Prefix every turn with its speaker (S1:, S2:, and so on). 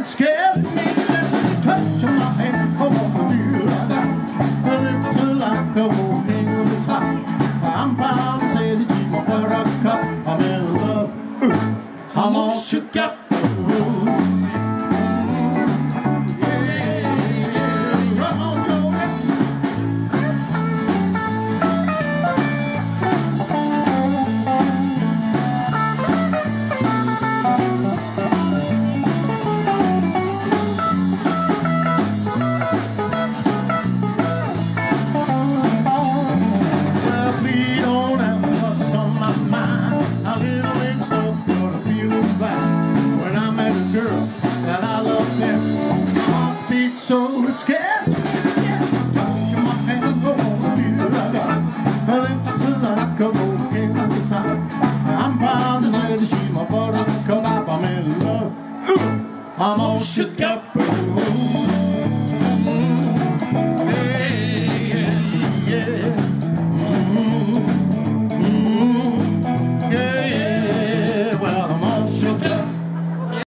S1: it scares me. Just touch my hand, I want to feel like lips are like a volcano that's hot. I'm proud to say my buttercup. I'm in love. I'm all shook. So scared. scares me. Touch my hand, I wanna feel like I. Lips like a volcano inside. I'm proud to say that she's my buttercup. I'm in love. I'm all shook up.